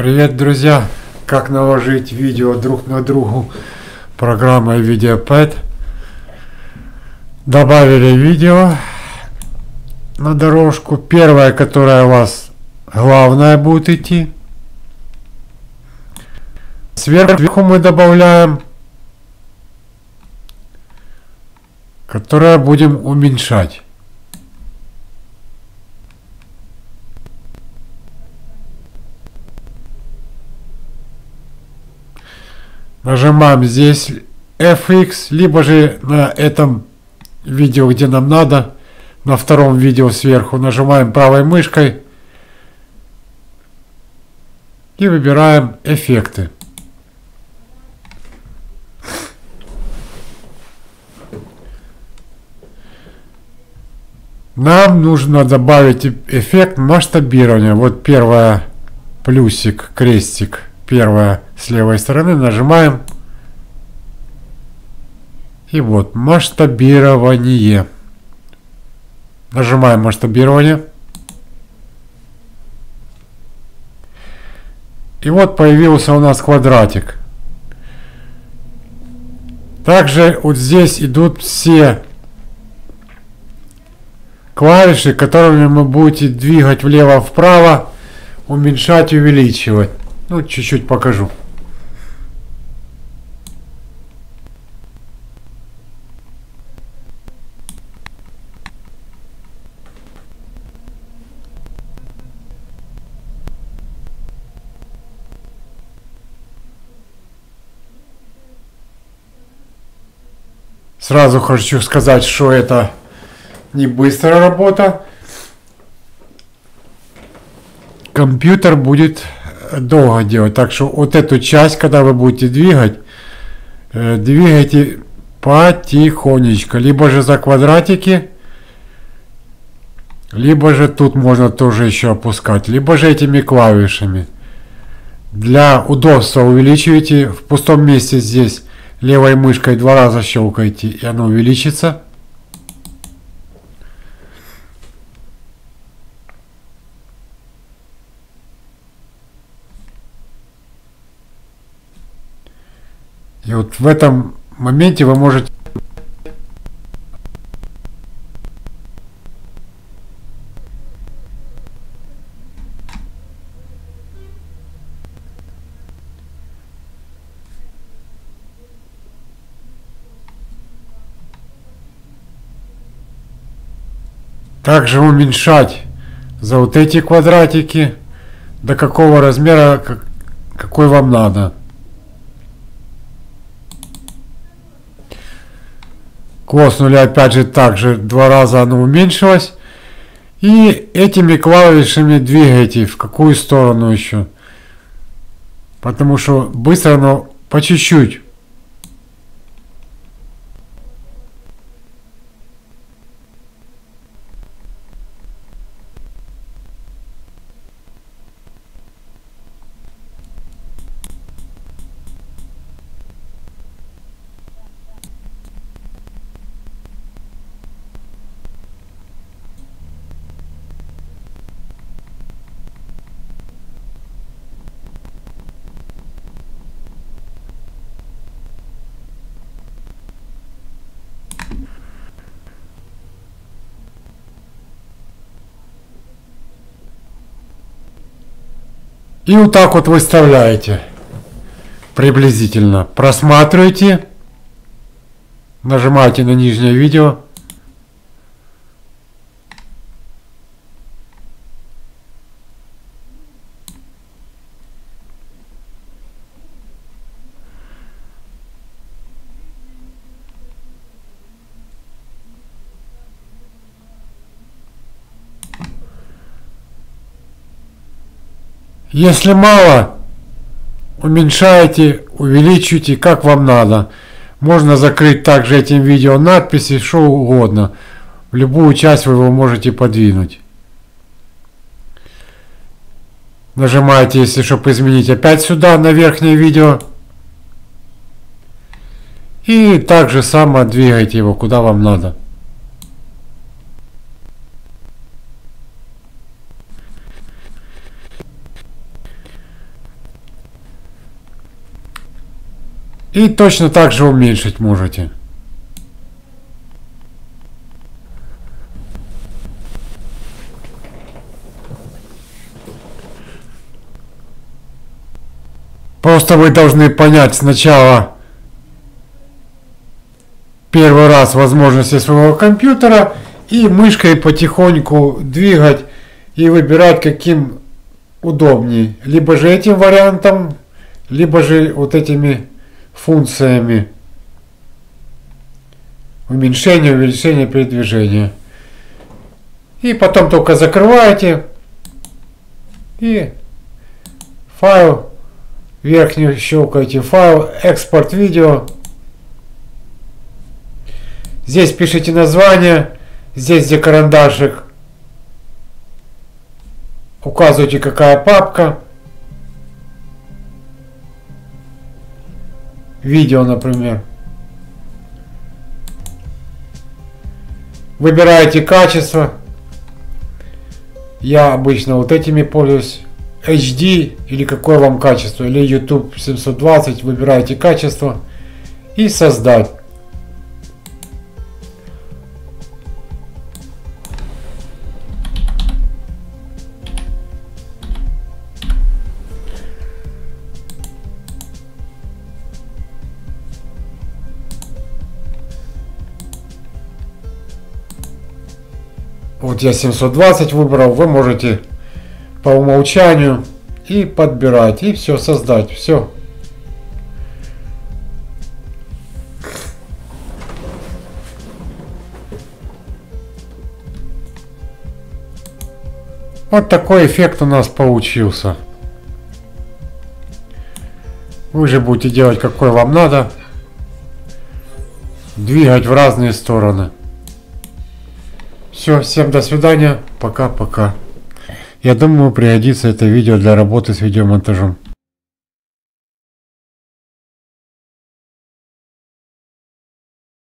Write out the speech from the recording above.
Привет, друзья! Как наложить видео друг на другу программой VideoPad. Добавили видео на дорожку. Первое, которое у вас главное будет идти. Сверху мы добавляем, которое будем уменьшать. Нажимаем здесь FX, либо же на этом видео, где нам надо, на втором видео сверху нажимаем правой мышкой и выбираем эффекты. Нам нужно добавить эффект масштабирования. Вот первое плюсик, крестик, первое с левой стороны нажимаем. И вот масштабирование. Нажимаем масштабирование. И вот появился у нас квадратик. Также вот здесь идут все клавиши, которыми вы будете двигать влево-вправо, уменьшать, увеличивать. Ну, чуть-чуть покажу. Сразу хочу сказать, что это не быстрая работа. Компьютер будет долго делать. Так что вот эту часть, когда вы будете двигать, э, двигайте потихонечку. Либо же за квадратики, либо же тут можно тоже еще опускать, либо же этими клавишами. Для удобства увеличивайте в пустом месте здесь левой мышкой два раза щелкайте и оно увеличится. И вот в этом моменте вы можете также уменьшать за вот эти квадратики до какого размера, какой вам надо. Коснули опять же также два раза оно уменьшилось. И этими клавишами двигайте в какую сторону еще. Потому что быстро оно по чуть-чуть И вот так вот выставляете приблизительно. Просматриваете. Нажимаете на нижнее видео. Если мало, уменьшайте, увеличивайте, как вам надо. Можно закрыть также этим видео надписи, что угодно. В любую часть вы его можете подвинуть. Нажимаете, если чтобы изменить, опять сюда, на верхнее видео. И также само двигайте его, куда вам надо. И точно так же уменьшить можете. Просто вы должны понять сначала первый раз возможности своего компьютера и мышкой потихоньку двигать и выбирать каким удобнее. Либо же этим вариантом, либо же вот этими функциями уменьшения, увеличения передвижения. И потом только закрываете и файл верхнюю щелкаете файл экспорт видео. Здесь пишите название здесь где карандашик. Указывайте какая папка видео например. Выбираете качество. Я обычно вот этими пользуюсь. HD или какое вам качество, или YouTube 720, выбираете качество. И создать. Вот я 720 выбрал, вы можете по умолчанию и подбирать, и все создать, все. Вот такой эффект у нас получился. Вы же будете делать какой вам надо. Двигать в разные стороны. Все, всем до свидания. Пока-пока. Я думаю, пригодится это видео для работы с видеомонтажом.